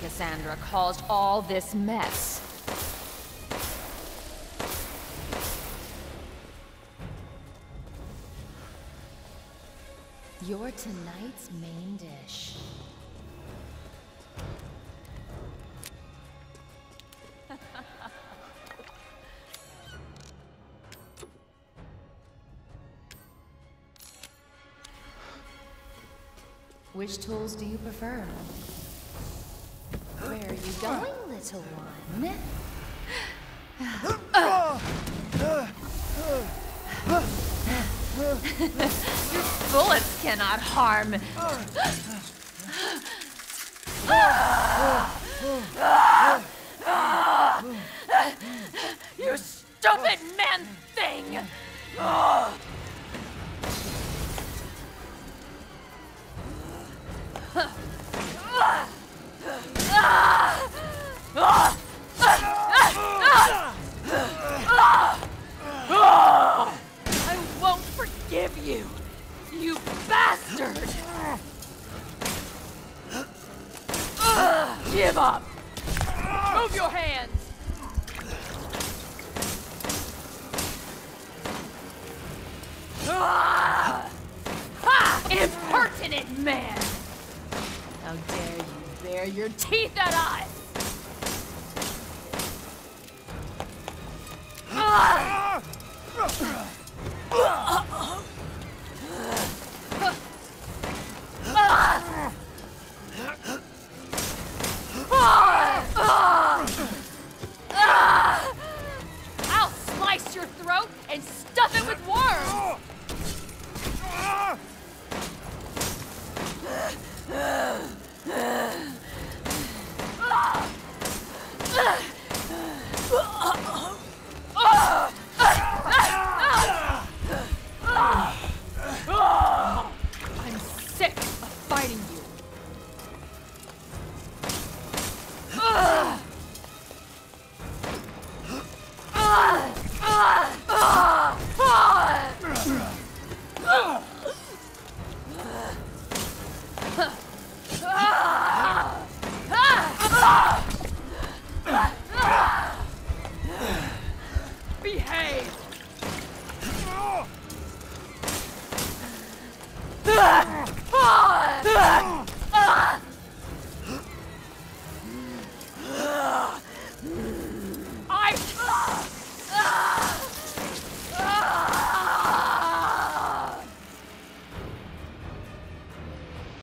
Cassandra, caused all this mess. You're tonight's main dish. Which tools do you prefer? Where are you going, little one? Your bullets cannot harm. Ah! Bastard! Give up! Move your hands! Ha! Impertinent man! How dare you bare your teeth at us! Ah! And stuff it with worms! Ah! Behave! Ah!